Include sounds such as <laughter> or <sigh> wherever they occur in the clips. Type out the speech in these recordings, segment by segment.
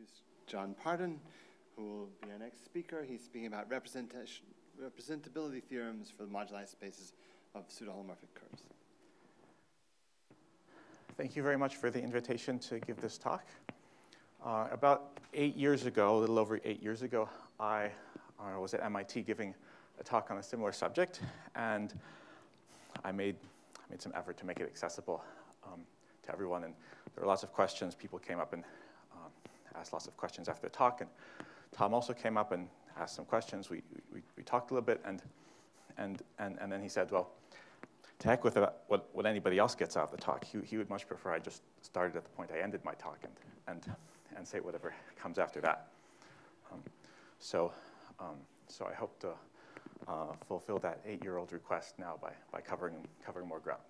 introduce John Pardon, who will be our next speaker. He's speaking about representation, representability theorems for the moduli spaces of pseudo-holomorphic curves. Thank you very much for the invitation to give this talk. Uh, about eight years ago, a little over eight years ago, I uh, was at MIT giving a talk on a similar subject, and I made, made some effort to make it accessible um, to everyone. And there were lots of questions. People came up and asked lots of questions after the talk, and Tom also came up and asked some questions. We, we, we talked a little bit, and, and, and, and then he said, well, to heck with what, what anybody else gets out of the talk. He, he would much prefer I just started at the point I ended my talk and, and, and say whatever comes after that. Um, so, um, so I hope to uh, fulfill that eight-year-old request now by, by covering, covering more ground.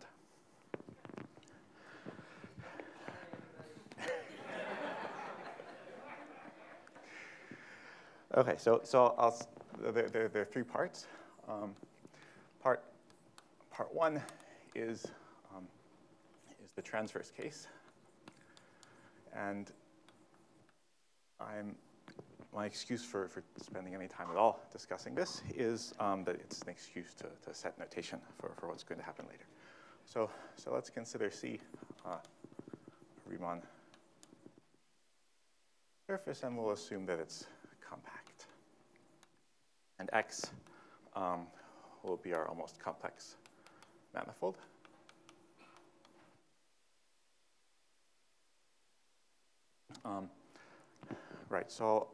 Okay, so, so I'll, there, there, there are three parts. Um, part part one is, um, is the transverse case. And I'm, my excuse for, for spending any time at all discussing this is um, that it's an excuse to, to set notation for, for what's going to happen later. So, so let's consider C uh, Riemann surface, and we'll assume that it's. And X um, will be our almost complex manifold. Um, right, so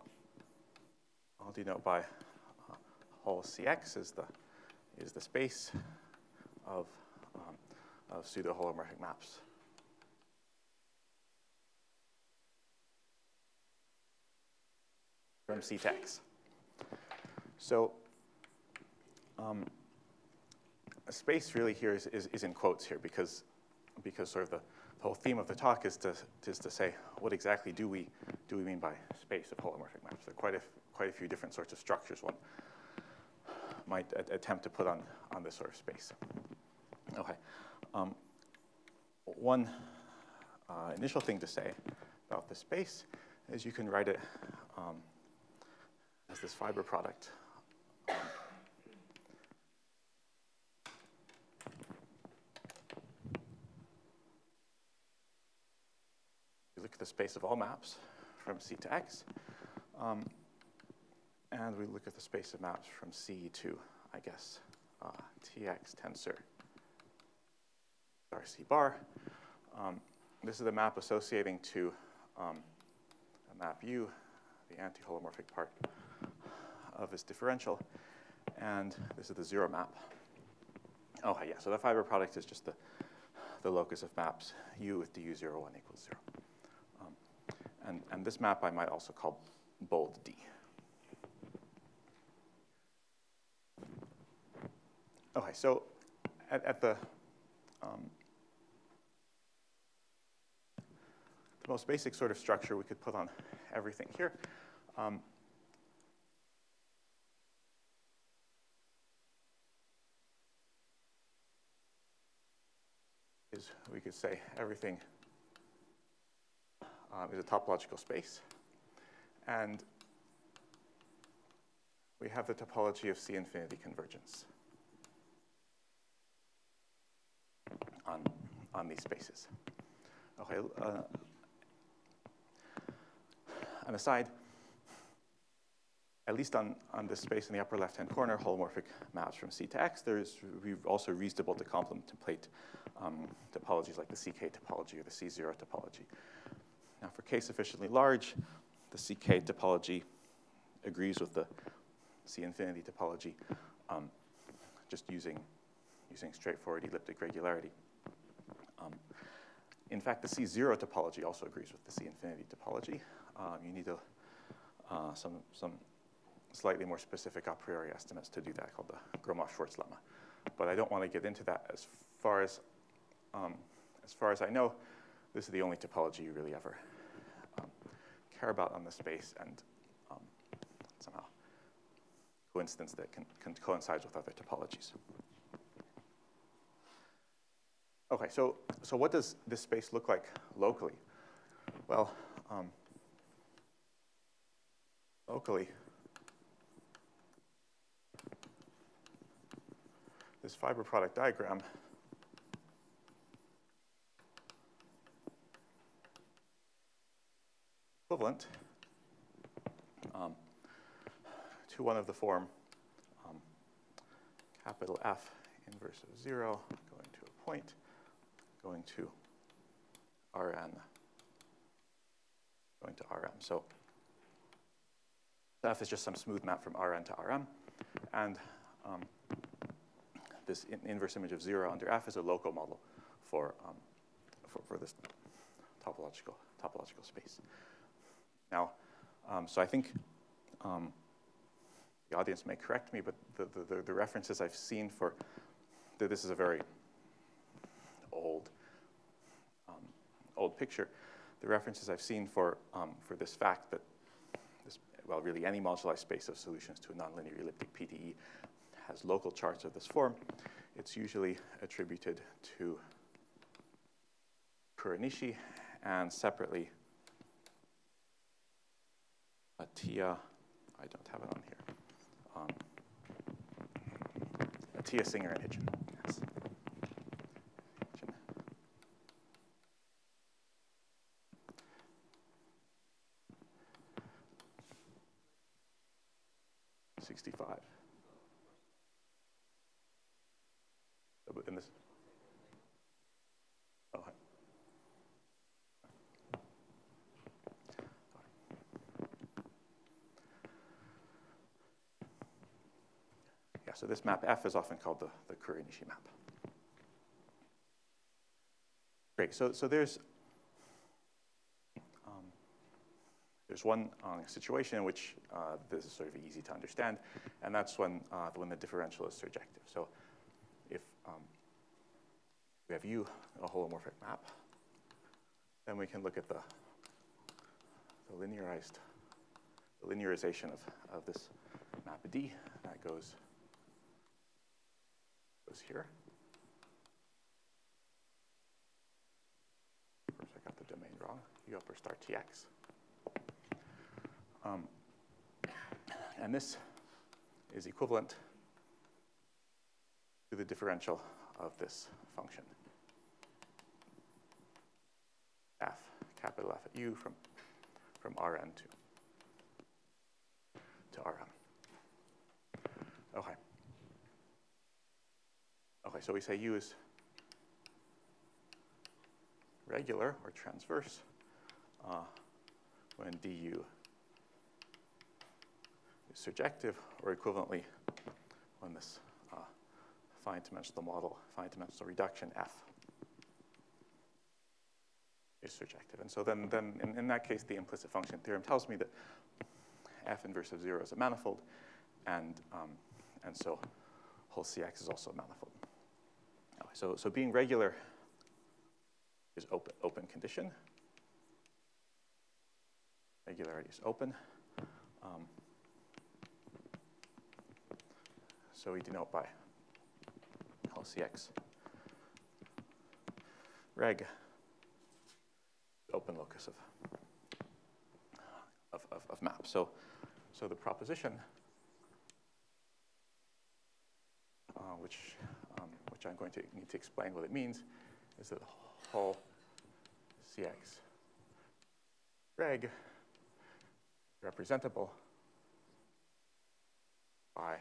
I'll denote by uh, hole Cx is the, is the space of, um, of pseudo-holomorphic maps. from C. So um, space really here is, is, is, in quotes here because, because sort of the, the, whole theme of the talk is to, is to say what exactly do we, do we mean by space of holomorphic maps. There are quite a, quite a few different sorts of structures one might attempt to put on, on this sort of space. Okay. Um, one uh, initial thing to say about the space is you can write it um, as this fiber product the space of all maps from C to X. Um, and we look at the space of maps from C to, I guess, uh, TX tensor RC bar. Um, this is the map associating to um, a map U, the anti-holomorphic part of this differential. And this is the zero map. Oh, yeah, so the fiber product is just the, the locus of maps U with du01 equals 0. And, and this map I might also call bold D. Okay, so at, at the, um, the most basic sort of structure we could put on everything here. Um, is we could say everything um, is a topological space. And we have the topology of C infinity convergence on, on these spaces. Okay, uh, an aside, at least on, on this space in the upper left-hand corner, holomorphic maps from C to X, there's also reasonable to contemplate um, topologies like the CK topology or the C0 topology. Now for k sufficiently large, the CK topology agrees with the C infinity topology, um, just using, using straightforward elliptic regularity. Um, in fact, the C0 topology also agrees with the C infinity topology. Um, you need a, uh, some, some slightly more specific a priori estimates to do that called the Gromov-Schwarz lemma. But I don't want to get into that as far as, um, as far as I know, this is the only topology you really ever care about on the space and um, somehow coincidence that can, can coincide with other topologies. Okay, so, so what does this space look like locally? Well, um, locally, this fiber product diagram equivalent um, to one of the form um, capital F inverse of 0 going to a point, going to Rn, going to Rm. So F is just some smooth map from Rn to Rm. And um, this in inverse image of 0 under F is a local model for, um, for, for, this topological, topological space. Now, um, so I think um, the audience may correct me, but the, the, the, references I've seen for, this is a very old, um, old picture. The references I've seen for, um, for this fact that this, well, really any moduli space of solutions to a nonlinear elliptic PDE has local charts of this form, it's usually attributed to Kuranishi and separately Atiyah, I don't have it on here. Um, Atiyah Singer and Hitchin. Yes. Hitchin. Sixty-five. In this. So this map F is often called the, the Kuranishi map. Great, so, so there's, um, there's one uh, situation in which uh, this is sort of easy to understand, and that's when, uh, when the differential is surjective. So if um, we have U, a holomorphic map, then we can look at the, the linearized, the linearization of, of this map D. That goes goes here. Course, I got the domain wrong. U upper star Tx. Um, and this is equivalent to the differential of this function. F, capital F at U from, from Rn to, to Rm. Okay. Okay, so we say U is regular or transverse uh, when du is surjective, or equivalently when this uh, finite dimensional model, finite dimensional reduction f is surjective. And so then, then in, in that case, the implicit function theorem tells me that f inverse of 0 is a manifold, and, um, and so whole Cx is also a manifold. So, so being regular is open, open condition. Regularity is open. Um, so we denote by LCX reg open locus of, of, of, of maps. So, so the proposition, uh, which which I'm going to need to explain what it means, is that the whole Cx reg representable by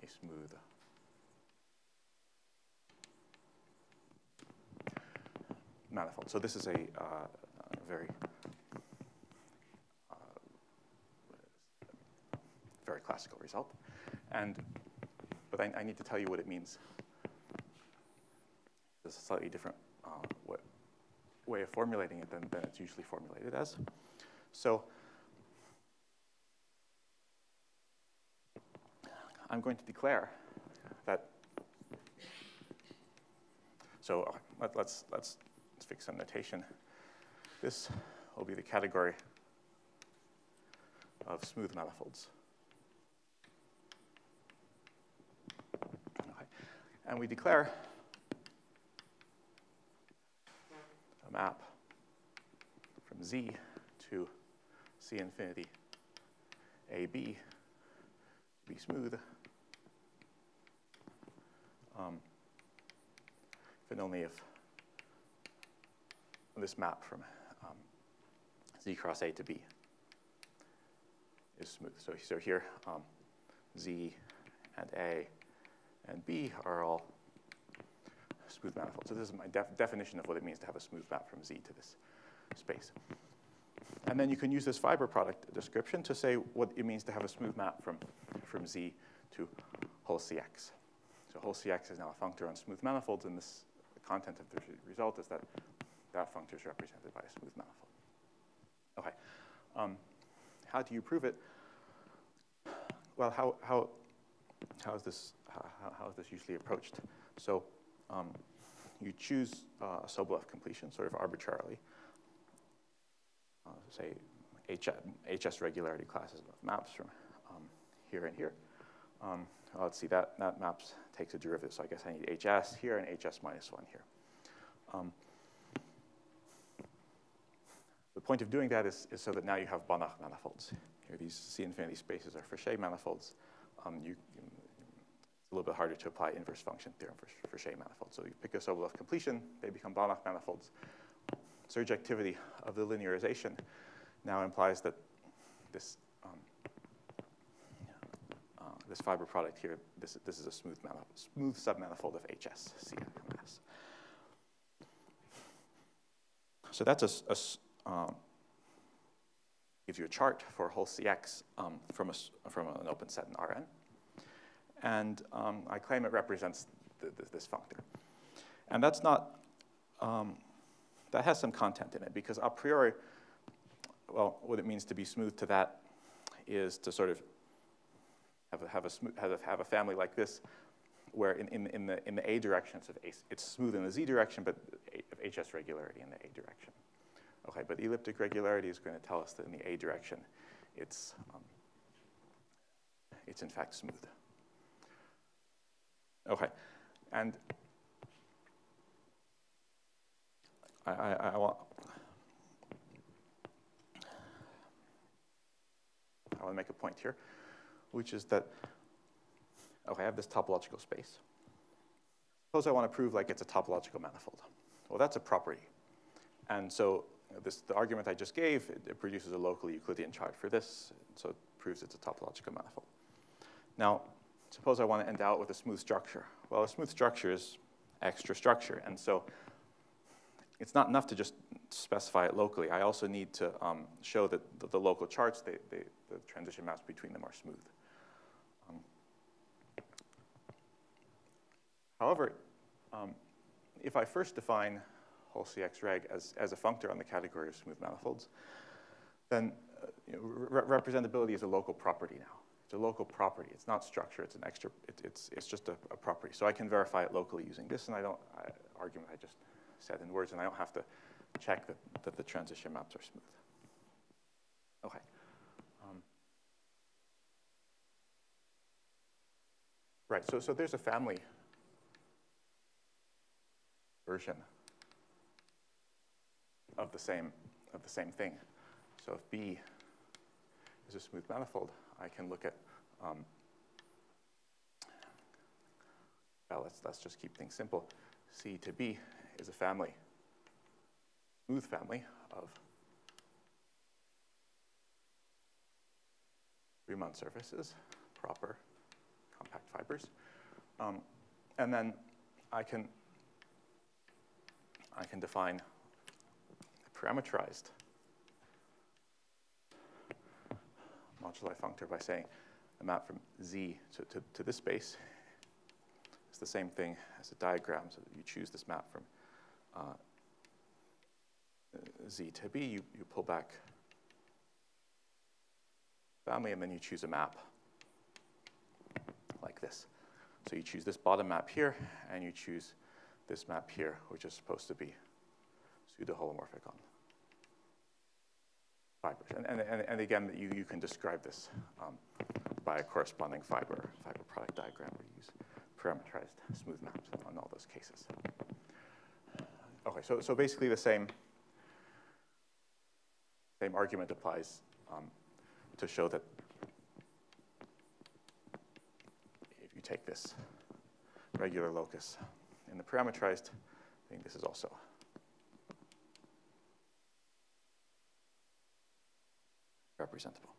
a smooth manifold. So this is a, uh, very uh, very classical result. And but I, I, need to tell you what it means. There's a slightly different uh, way, way of formulating it than, than it's usually formulated as. So I'm going to declare that. So uh, let, let's, let's, let's fix some notation. This will be the category of smooth manifolds. And we declare a map from Z to C infinity AB to be smooth. Um, if and only if this map from um, Z cross A to B is smooth. So, so here, um, Z and A and B are all smooth manifolds. So this is my def definition of what it means to have a smooth map from Z to this space. And then you can use this fiber product description to say what it means to have a smooth map from, from Z to whole CX. So whole CX is now a functor on smooth manifolds, and this the content of the result is that that functor is represented by a smooth manifold. Okay. Um, how do you prove it? Well, how, how, how, is, this, how, how is this usually approached? So um, you choose uh, a Sobolev completion sort of arbitrarily. Uh, say HS, regularity classes of maps from um, here and here. Um, let's see, that, that maps takes a derivative, so I guess I need HS here and HS minus 1 here. Um, the point of doing that is, is, so that now you have Banach manifolds. Here, these C infinity spaces are Frechet manifolds. Um, you, it's a little bit harder to apply inverse function theorem for Frechet manifolds. So you pick a Sobolev completion, they become Banach manifolds. Surjectivity of the linearization now implies that this, um, uh, this fiber product here, this, this is a smooth, smooth submanifold of HS, CMS. So that's a, a um, gives you a chart for a whole CX um, from, a, from an open set in Rn. And um, I claim it represents this functor. And that's not, um, that has some content in it because a priori, well, what it means to be smooth to that is to sort of have a, have a, smooth, have a, have a family like this where in, in, in, the, in the A direction, it's, it's smooth in the Z direction, but of HS regularity in the A direction. Okay, but elliptic regularity is going to tell us that in the A direction, it's, um, it's in fact smooth. Okay, and I, I, I want I want to make a point here, which is that okay, I have this topological space. Suppose I want to prove like it's a topological manifold. Well, that's a property, and so this, the argument I just gave, it, it, produces a local Euclidean chart for this, so it proves it's a topological manifold. Now, suppose I want to endow it with a smooth structure. Well, a smooth structure is extra structure, and so it's not enough to just specify it locally. I also need to um, show that the, the local charts, they, they, the transition maps between them are smooth. Um, however, um, if I first define whole CX reg as, as a functor on the category of smooth manifolds, then uh, you know, re representability is a local property now. It's a local property. It's not structure. It's an extra. It, it's it's just a, a, property. So I can verify it locally using this, and I don't I, argument I just said in words, and I don't have to check that, that the transition maps are smooth. Okay. Um, right. So so there's a family version of the same, of the same thing. So if B is a smooth manifold, I can look at, um, well, let's, let's just keep things simple. C to B is a family, smooth family of Riemann surfaces, proper compact fibers. Um, and then I can, I can define parameterized moduli functor by saying the map from Z to, to, to this space is the same thing as a diagram. So you choose this map from uh, Z to B, you, you pull back family, and then you choose a map like this. So you choose this bottom map here, and you choose this map here, which is supposed to be pseudo-holomorphic on fibers. And, and, and, and again, you, you can describe this um, by a corresponding fiber, fiber product diagram where you use parameterized smooth maps on all those cases. Okay, so, so basically the same, same argument applies um, to show that if you take this regular locus in the parametrized, I think this is also representable.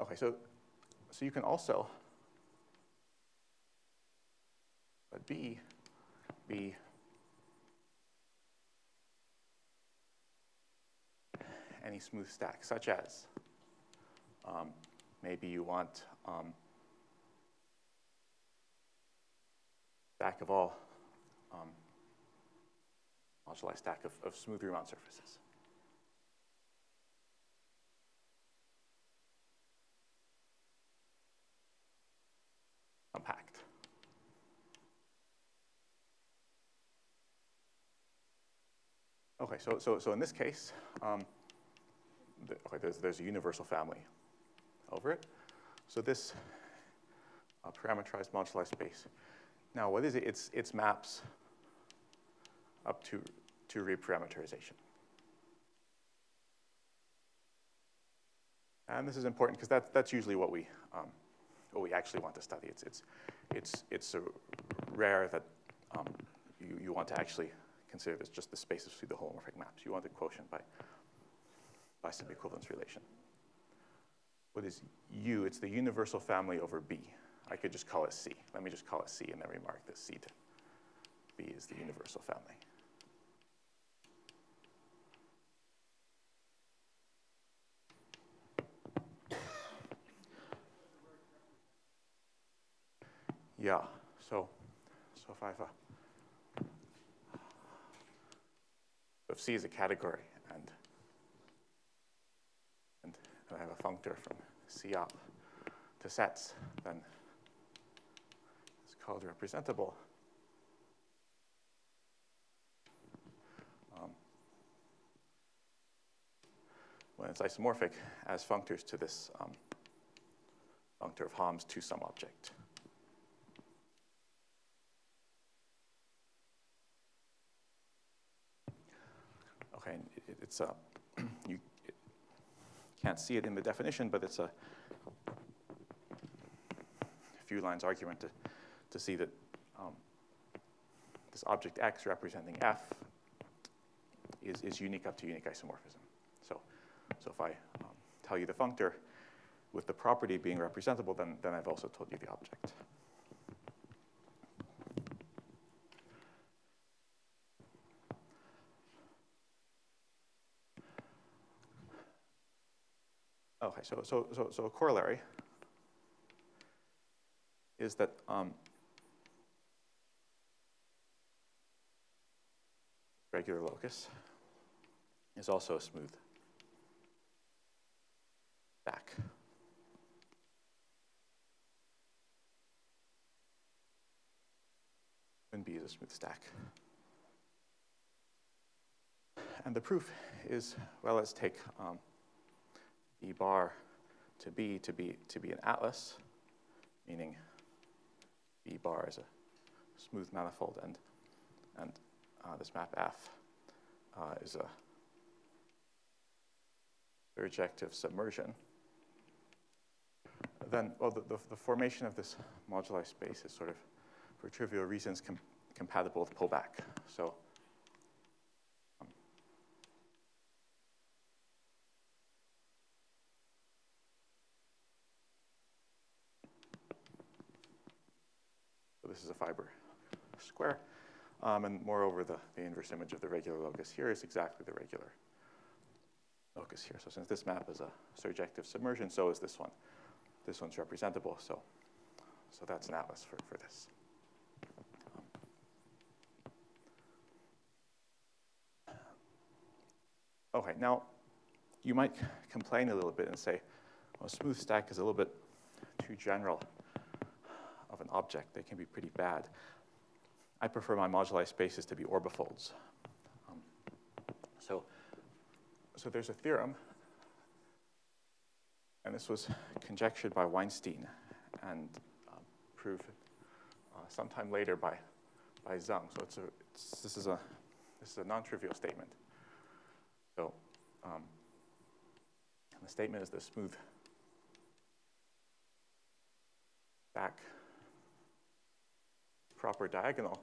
Okay, so, so you can also let B be any smooth stack, such as um, maybe you want um, of all um, moduli stack of, of smooth Riemann surfaces. Compact. Okay, so, so, so in this case, um, the, okay, there's, there's a universal family over it. So this uh, parameterized moduli space. Now, what is it? It's, it's maps up to, to reparameterization. And this is important because that, that's usually what we, um, what we actually want to study. It's, it's, it's, it's rare that um, you, you want to actually consider this just the spaces through the holomorphic maps. You want the quotient by, by some equivalence relation. What is U? It's the universal family over B. I could just call it C. Let me just call it C and then remark that C to B is the universal family. Yeah, so, so if I have a, if C is a category and, and, and I have a functor from C up to sets, then it's called representable. Um, when it's isomorphic as functors to this um, functor of Hom's to some object. Okay, it, it's a, <clears throat> you can't see it in the definition, but it's a few lines argument to, to see that um, this object X representing F is, is unique up to unique isomorphism. So, so if I um, tell you the functor with the property being representable, then, then I've also told you the object. Okay, so, so, so, so a corollary is that um, regular locus is also a smooth stack. And B is a smooth stack. And the proof is, well, let's take um, E bar to B to be, to be an atlas, meaning B bar is a smooth manifold, and, and uh, this map F uh, is a surjective submersion. Then, well, the, the, the, formation of this moduli space is sort of, for trivial reasons, com compatible with pullback. So fiber square. Um, and moreover, the, the inverse image of the regular locus here is exactly the regular locus here. So since this map is a surjective submersion, so is this one. This one's representable, so, so that's an atlas for, for this. Okay, now you might complain a little bit and say, well, smooth stack is a little bit too general of an object. They can be pretty bad. I prefer my moduli spaces to be orbifolds. Um, so, so there's a theorem, and this was conjectured by Weinstein and uh, proved uh, sometime later by, by Zung. So it's a, it's, this is a this is a non-trivial statement. So um, the statement is the smooth stack proper diagonal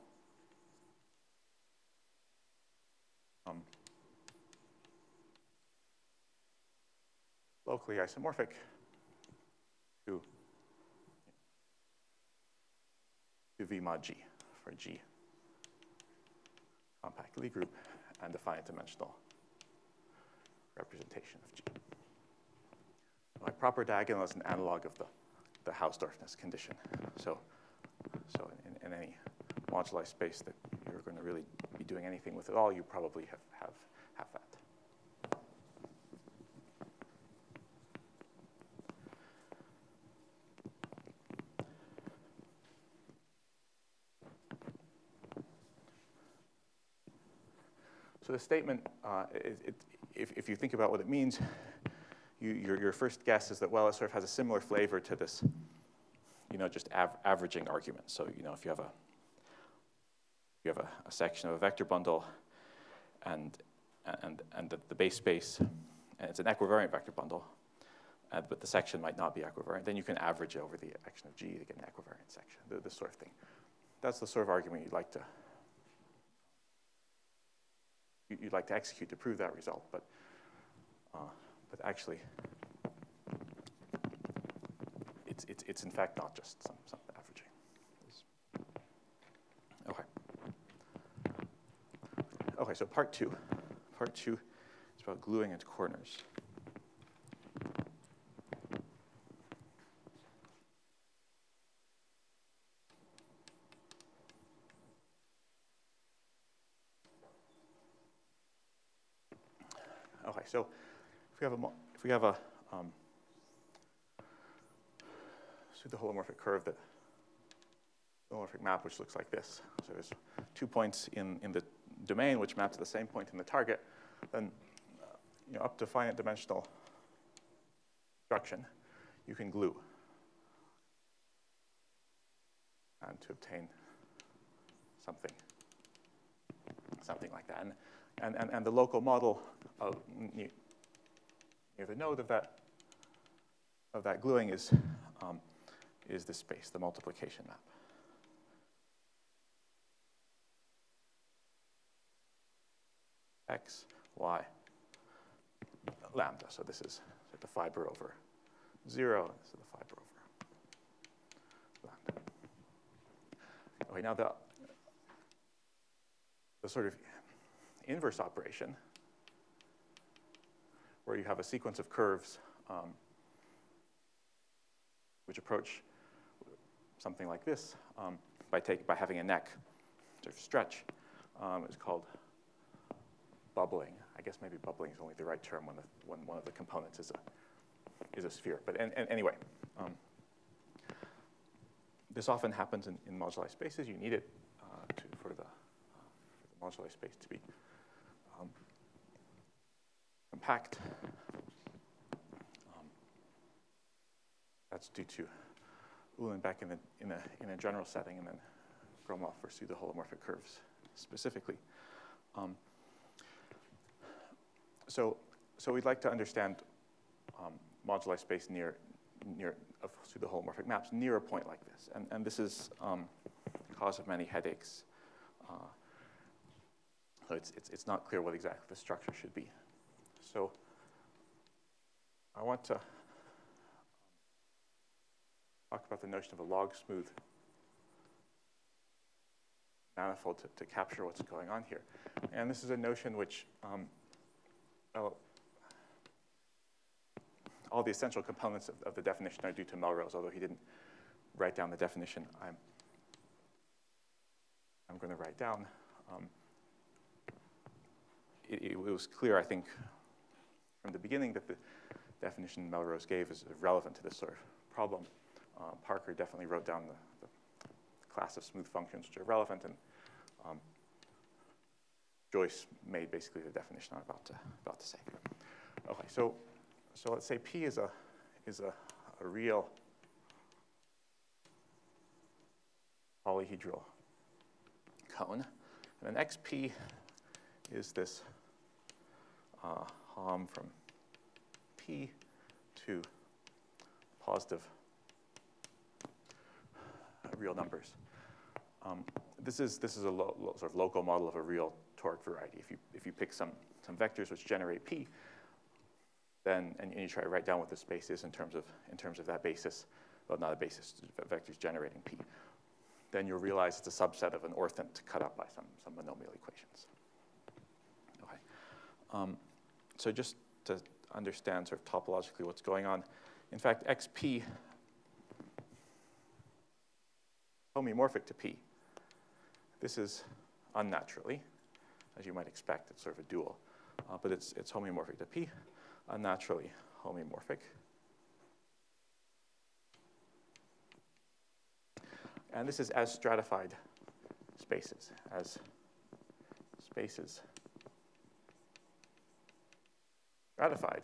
um, locally isomorphic to, to V mod G for G compact Lie group and a finite dimensional representation of G. My proper diagonal is an analog of the, the Hausdorffness condition. So, so in, in any moduli space that you're going to really be doing anything with at all, you probably have, have, have that. So the statement, uh, it, it, if, if you think about what it means, you, your, your first guess is that, well, it sort of has a similar flavor to this, you know, just av averaging arguments. So, you know, if you have a, you have a, a section of a vector bundle and, and, and the, the, base space, and it's an equivariant vector bundle, uh, but the section might not be equivariant, then you can average over the action of G to get an equivariant section, this sort of thing. That's the sort of argument you'd like to you'd like to execute to prove that result, but, uh, but actually, it's, it's, it's in fact not just some, some averaging. Okay. Okay, so part two. Part two is about gluing at corners. Okay, so if we have a, if we have a um, pseudo-holomorphic curve that holomorphic map which looks like this. So there's two points in, in the domain which map to the same point in the target, then you know, up to finite dimensional construction, you can glue and to obtain something, something like that. And, and, and, and the local model of, near, the node of that, of that gluing is, um, is the space, the multiplication map. X, Y, lambda. So this is the fiber over zero, this is the fiber over lambda. Okay, now the, the sort of inverse operation where you have a sequence of curves um, which approach something like this um, by, take, by having a neck sort of stretch. Um, it's called bubbling. I guess maybe bubbling is only the right term when, the, when one of the components is a, is a sphere. But anyway, um, this often happens in, in moduli spaces. You need it uh, to, for, the, uh, for the moduli space to be um, compact. Um, that's due to Uhlenbeck in, the, in, a, in a general setting, and then Gromov for the holomorphic curves specifically. Um, so, so we'd like to understand um, moduli space near, near of pseudo-holomorphic maps near a point like this. And, and this is um, cause of many headaches. Uh, so it's, it's, it's not clear what exactly the structure should be. So I want to talk about the notion of a log smooth manifold to, to capture what's going on here. And this is a notion which, um, all the essential components of, of, the definition are due to Melrose, although he didn't write down the definition I'm, I'm going to write down. Um, it, it, was clear, I think, from the beginning that the definition Melrose gave is relevant to this sort of problem. Uh, Parker definitely wrote down the, the, class of smooth functions which are relevant, and um, Joyce made basically the definition I'm about to, about to say. Okay, so, so let's say P is a, is a, a real polyhedral cone, And then xp is this uh, Hom from p to positive real numbers. Um, this is, this is a lo, lo, sort of local model of a real toric variety. If you, if you pick some, some vectors which generate p, then, and, and you try to write down what the space is in terms of, in terms of that basis, well, not a basis, vectors generating p, then you'll realize it's a subset of an orthant cut up by some, some monomial equations. Okay. Um, so just to understand sort of topologically what's going on, in fact, xp homeomorphic to p. This is unnaturally, as you might expect, it's sort of a dual, uh, but it's, it's homeomorphic to p, unnaturally homeomorphic. And this is as stratified spaces, as spaces stratified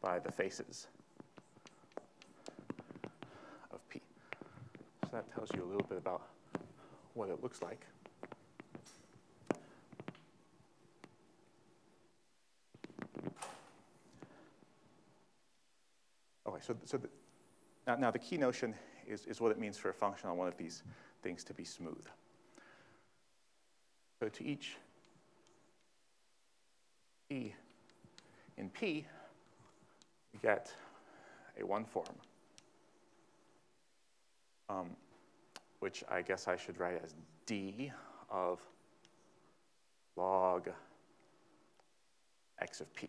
by the faces of P. So that tells you a little bit about what it looks like. Okay, so, so the, now, now the key notion is, is what it means for a function on one of these things to be smooth. So to each e in P, we get a one form, um, which I guess I should write as d of log x of p.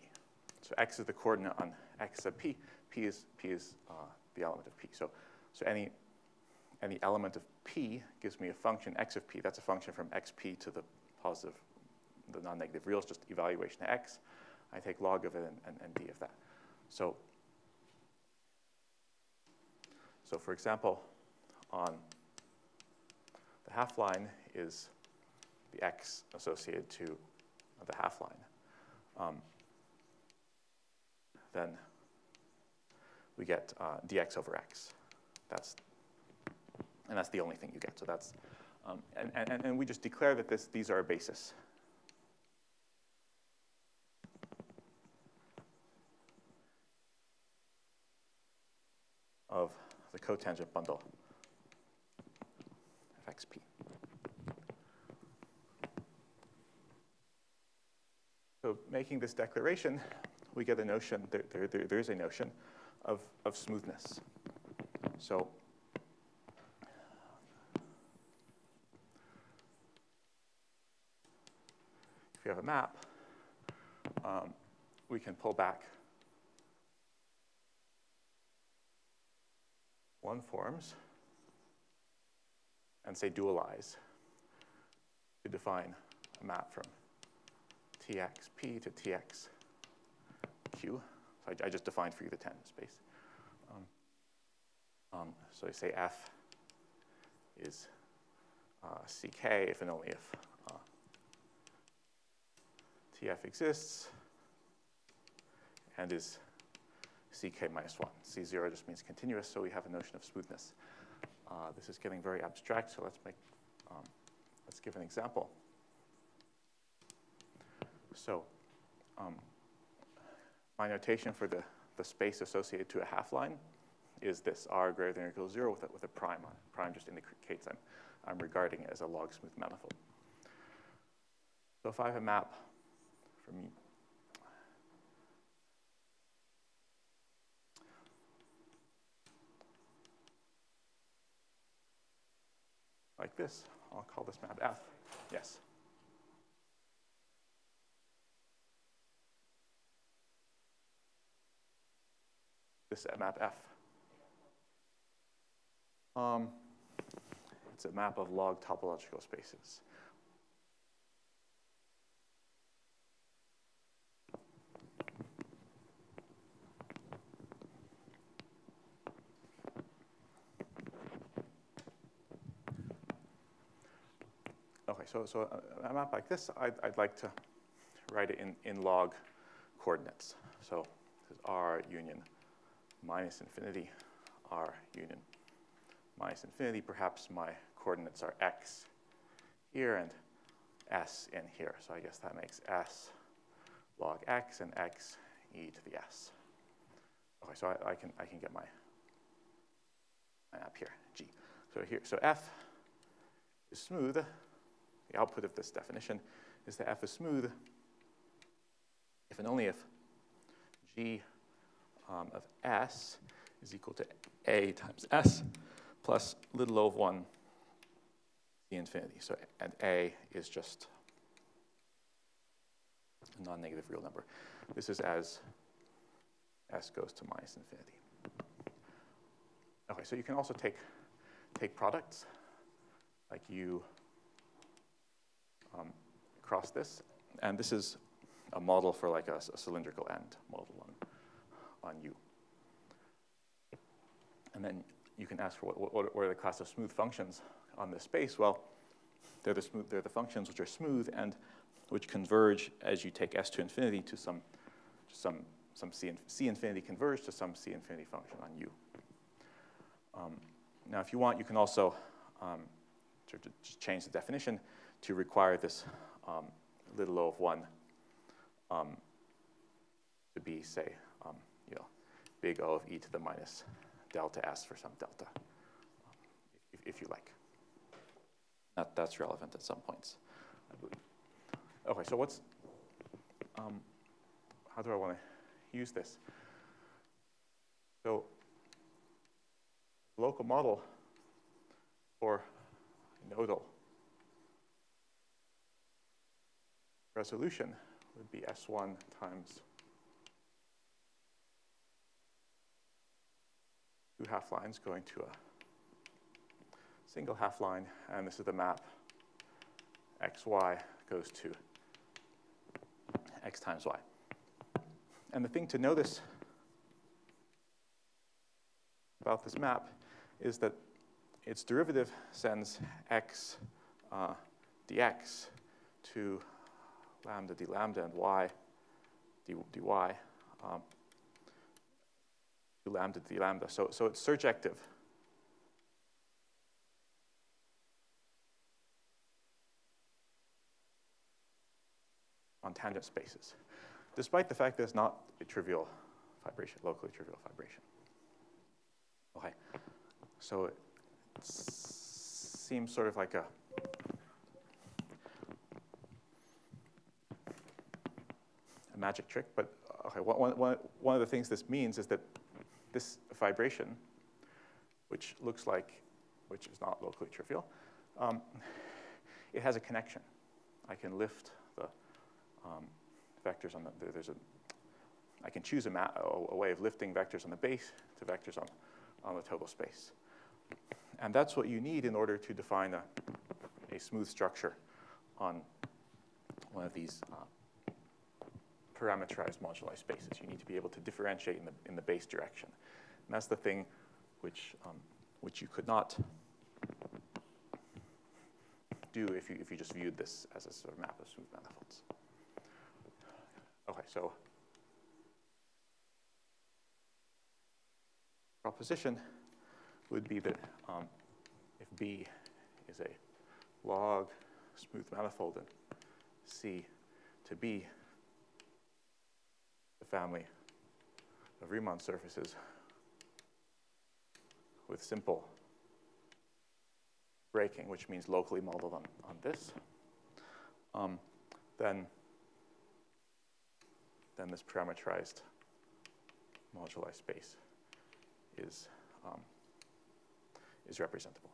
So x is the coordinate on x of p. p is, p is uh, the element of p. So so any, any element of p gives me a function x of p. That's a function from xp to the positive, the non-negative reals, just evaluation of x. I take log of it and, and, and d of that. So, so for example, on the half line is the x associated to the half line. Um, then we get uh, dx over x. That's, and that's the only thing you get. So that's, um, and, and, and we just declare that this, these are a basis. of the cotangent bundle of xp. So making this declaration, we get a notion, there, there, there, there's a notion of, of smoothness. So if you have a map, um, we can pull back one forms and say dualize to define a map from txp to txq. So I, I just defined for you the tangent space. Um, so I say f is uh, ck if and only if uh, tf exists and is ck minus 1. C0 just means continuous, so we have a notion of smoothness. Uh, this is getting very abstract, so let's make, um, let's give an example. So um, my notation for the, the space associated to a half line is this r greater than or equal to 0 with a, with a prime on. Prime just indicates I'm, I'm regarding it as a log smooth manifold. So if I have a map from like this, I'll call this map F. Yes. This map F. Um, it's a map of log topological spaces. Okay, so, so uh, a map like this, I'd, I'd like to write it in, in log coordinates. So this is R union minus infinity, R union minus infinity, perhaps my coordinates are x here and s in here. So I guess that makes s log x and x e to the s. Okay, so I, I can, I can get my, my map here, g. So here, so f is smooth. The output of this definition is that f is smooth if and only if g um, of s is equal to a times s plus little o of 1 the infinity. So, and a is just a non-negative real number. This is as s goes to minus infinity. Okay, so you can also take, take products, like you um, cross this, and this is a model for like a, a cylindrical end model on, on U. And then you can ask for what, what, what are the class of smooth functions on this space? Well, they're the, smooth, they're the functions which are smooth and which converge as you take s to infinity to some, some, some c, c infinity converge to some c infinity function on u. Um, now, if you want, you can also um, to, to change the definition to require this um, little o of 1 um, to be, say, um, you know, big O of e to the minus delta s for some delta, if, if, you like. That, that's relevant at some points, I believe. Okay, so what's, um, how do I want to use this? So local model for nodal resolution would be S1 times two half lines going to a single half line, and this is the map. xy goes to x times y. And the thing to notice about this map is that its derivative sends x uh, dx to lambda d lambda and y d, dy um, to lambda d lambda. So, so it's surjective. on tangent spaces, despite the fact that it's not a trivial fibration, locally trivial fibration. Okay, so it seems sort of like a magic trick, but okay, one, one, one of the things this means is that this fibration, which looks like, which is not locally trivial, um, it has a connection. I can lift the um, vectors on the, there's a, I can choose a, a, way of lifting vectors on the base to vectors on, on the total space. And that's what you need in order to define a, a smooth structure on one of these uh, parameterized moduli spaces. You need to be able to differentiate in the, in the base direction. And that's the thing which, um, which you could not do if you, if you just viewed this as a sort of map of smooth manifolds. Okay, so proposition would be that um, if B is a log smooth manifold and C to B family of Riemann surfaces with simple breaking, which means locally modeled on, on this, um, then, then this parametrized moduli space is, um, is representable.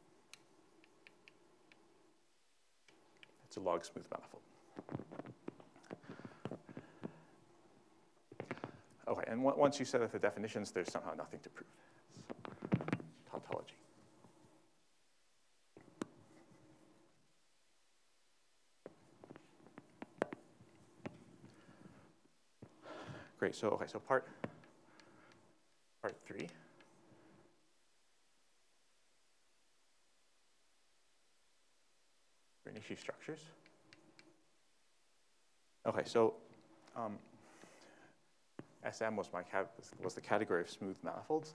It's a log smooth manifold. Okay, and once you set up the definitions, there's somehow nothing to prove. Tautology. Great, so, okay, so part, part three. Kuranishi structures. Okay, so um, SM was, my was the category of smooth manifolds.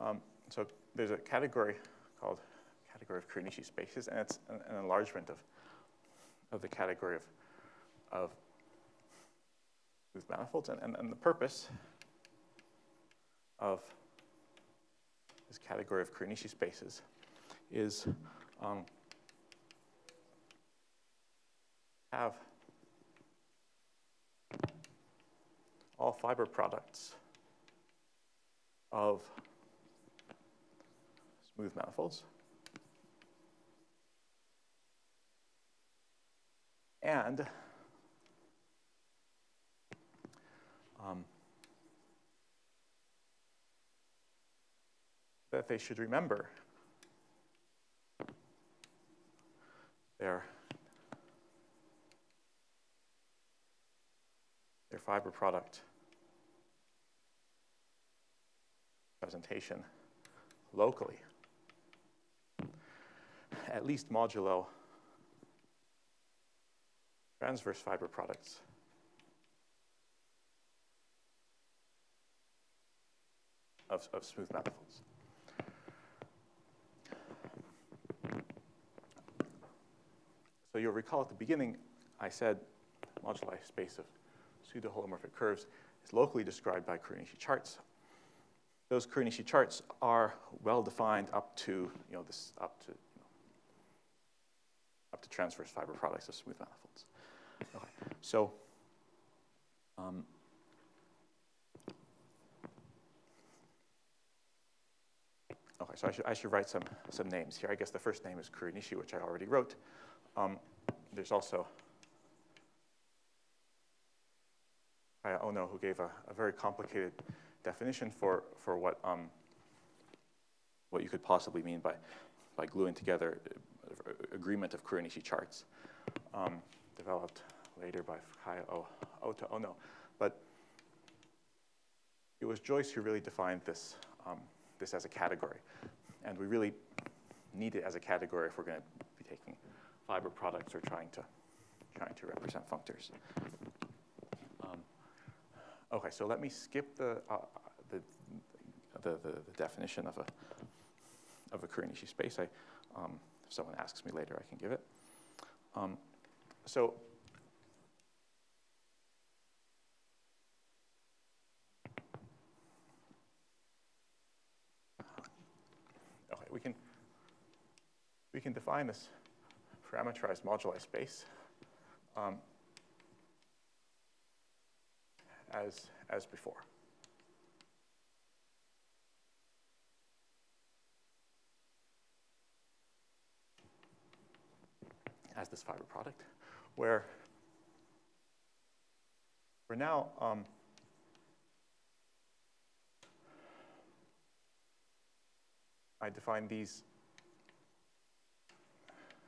Um, so there's a category called category of Kuranishi spaces, and it's an, an, enlargement of, of the category of, of smooth manifolds. And, and, and the purpose of this category of Kuranishi spaces is um, have all fiber products of smooth manifolds. And um, that they should remember their, their fiber product presentation locally, at least modulo transverse fiber products. Of, of smooth manifolds. So you'll recall at the beginning, I said moduli space of pseudo-holomorphic curves is locally described by Kuranishi charts. Those Kuranishi charts are well defined up to, you know, this, up to, you know, up to transverse fiber products of smooth manifolds. Okay, so um, okay, so I should, I should write some, some names here. I guess the first name is Kuranishi, which I already wrote. Um, there's also Kaya Ono, who gave a, a, very complicated definition for, for what, um, what you could possibly mean by, by gluing together agreement of Kuranishi charts, um, developed later by Kaya Ota Ono. But it was Joyce who really defined this, um, this as a category. And we really need it as a category if we're going to be taking fiber products or trying to, trying to represent functors. Okay, so let me skip the, uh, the, the, the, definition of a, of a Kuranishi space. I, um, if someone asks me later, I can give it. Um, so okay, we can we can define this parameterized moduli space um, as, as before. As this fiber product, where we're now um, I define these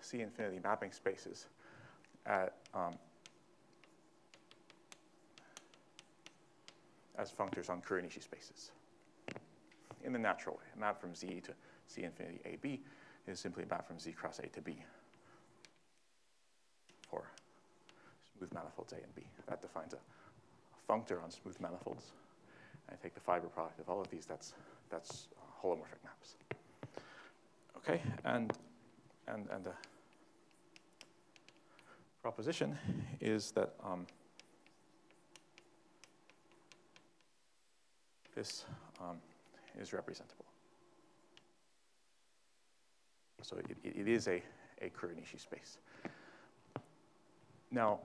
C infinity mapping spaces at, um, as functors on Kuranishi spaces in the natural way. A map from Z to C infinity AB is simply a map from Z cross A to B for smooth manifolds A and B. That defines a, a functor on smooth manifolds. I take the fiber product of all of these, that's, that's holomorphic maps. Okay, and, and, and the proposition is that um, this um, is representable. So it, it is a, a Kuranishi space. Now,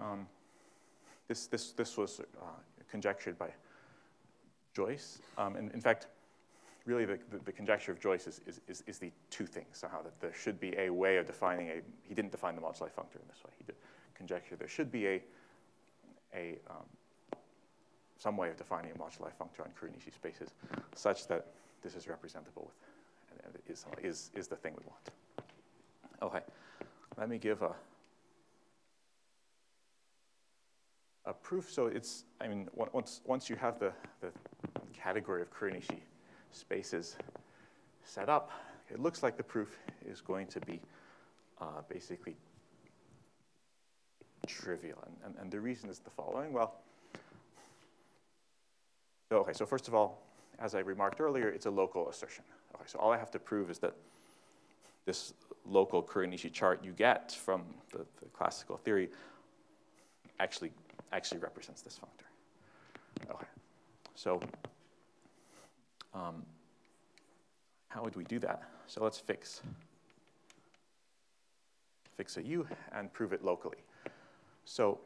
um, this, this, this was uh, conjectured by Joyce. Um, and in fact, really the, the, the, conjecture of Joyce is, is, is, is, the two things somehow, that there should be a way of defining a, he didn't define the moduli functor in this way. He did conjecture there should be a, a um, some way of defining a moduli functor on Kuranishi spaces such that this is representable with, and is, is, is the thing we want. Okay, let me give a, a proof. So it's, I mean, once, once you have the, the category of Kuranishi spaces set up, it looks like the proof is going to be uh, basically trivial. And, and, and, the reason is the following. Well, okay, so first of all, as I remarked earlier, it's a local assertion. Okay, so all I have to prove is that this local Kuranishi chart you get from the, the classical theory actually, actually represents this functor. Okay, so um, how would we do that? So let's fix, fix a u and prove it locally. So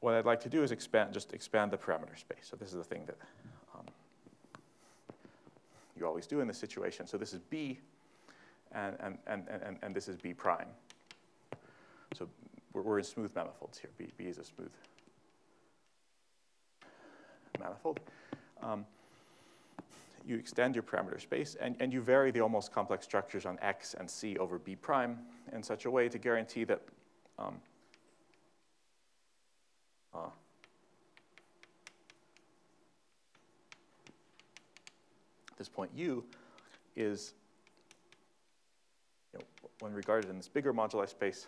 what I'd like to do is expand, just expand the parameter space. So this is the thing that um, you always do in this situation. So this is B, and, and, and, and, and this is B prime. So we're, we're in smooth manifolds here. B, B is a smooth manifold. Um, you extend your parameter space, and, and you vary the almost complex structures on X and C over B prime in such a way to guarantee that um, uh, this point U is, you know, when regarded in this bigger moduli space,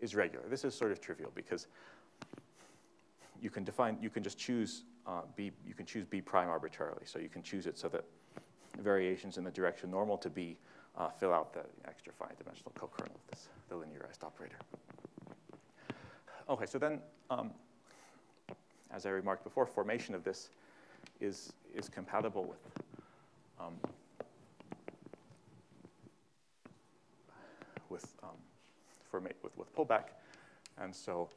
is regular. This is sort of trivial because you can define, you can just choose uh, B, you can choose B prime arbitrarily. So you can choose it so that variations in the direction normal to B uh, fill out the extra finite dimensional co-kernel of this, the linearized operator. Okay, so then, um, as I remarked before, formation of this is, is compatible with um, with, um, with, with pullback. And so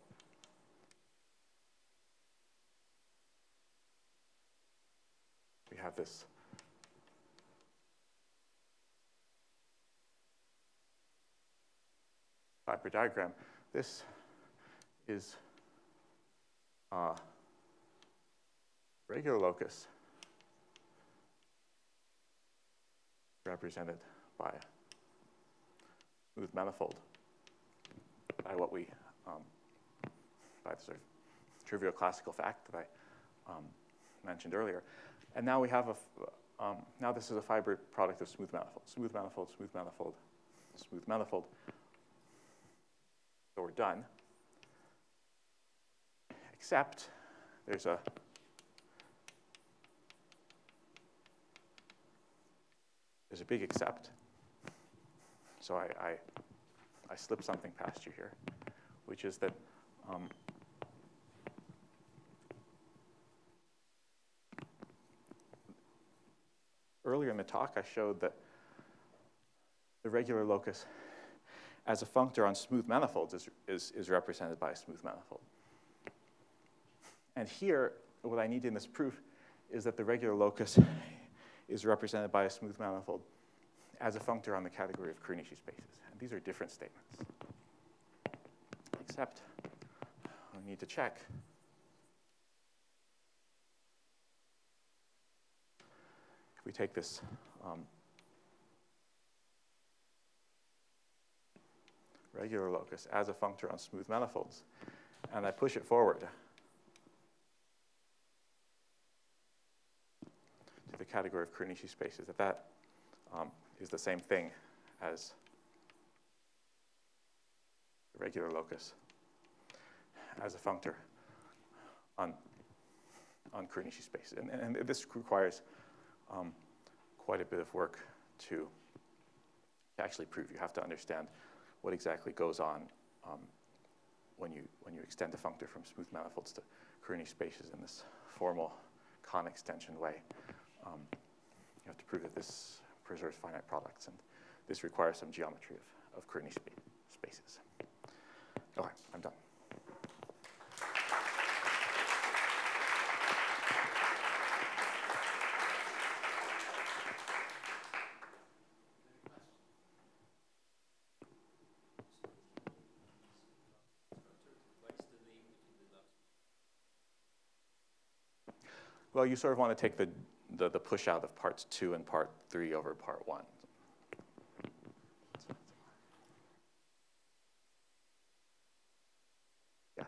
we have this Kuiper diagram. This is uh, regular locus represented by a smooth manifold by what we, um, by the sort of trivial classical fact that I um, mentioned earlier. And now we have a, um, now this is a fiber product of smooth manifold, smooth manifold, smooth manifold, smooth manifold. So we're done except there's a there's a big except. So I, I, I slip something past you here, which is that um, earlier in the talk I showed that the regular locus as a functor on smooth manifolds is, is, is represented by a smooth manifold. And here, what I need in this proof is that the regular locus is represented by a smooth manifold as a functor on the category of Kuranishi spaces. And these are different statements. Except I need to check if we take this um, regular locus as a functor on smooth manifolds, and I push it forward the category of Kuranishi spaces, that that um, is the same thing as the regular locus as a functor on, on Kuranishi space. And, and, this requires um, quite a bit of work to, actually prove. You have to understand what exactly goes on um, when, you, when you extend a functor from smooth manifolds to Kuranishi spaces in this formal Kan extension way um, you have to prove that this preserves finite products, and this requires some geometry of, of Kuranishi spa spaces. Okay, I'm done. Well, you sort of want to take the the, the push out of parts two and part three over part one. Yes.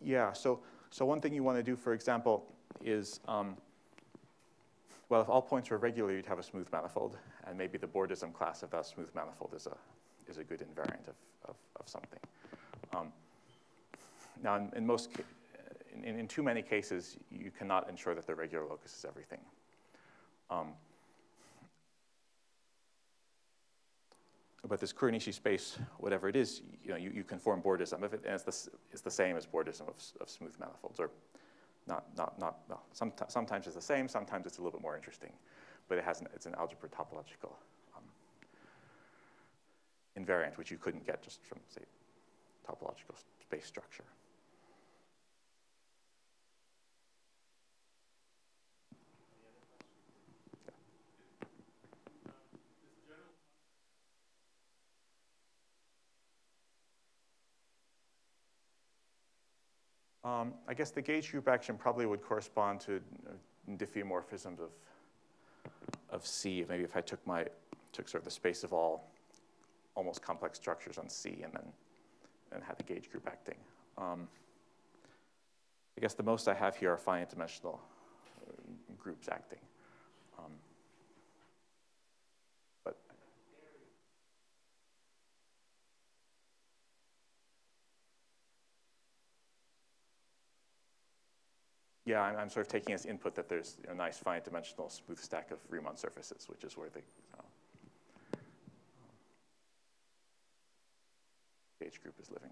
Yeah, so, so one thing you want to do, for example, is, um, well, if all points were regular, you'd have a smooth manifold and maybe the Bordism class of that smooth manifold is a, is a good invariant of, of, of something. Um, now, in, in most, in, in too many cases, you cannot ensure that the regular locus is everything. Um, but this Kuranishi space, whatever it is, you know, you, you can form Bordism if it, and it's the, it's the same as Bordism of, of smooth manifolds, or not, not, not, well, somet- sometimes it's the same, sometimes it's a little bit more interesting, but it has an, it's an algebra topological um, invariant, which you couldn't get just from, say, topological space structure. Um, I guess the gauge group action probably would correspond to uh, diffeomorphisms of, of C. Maybe if I took my, took sort of the space of all almost complex structures on C and then and had the gauge group acting. Um, I guess the most I have here are finite dimensional uh, groups acting. Yeah, I'm, I'm sort of taking as input that there's a nice finite dimensional smooth stack of Riemann surfaces, which is where the uh, group is living.